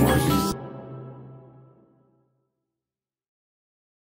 for.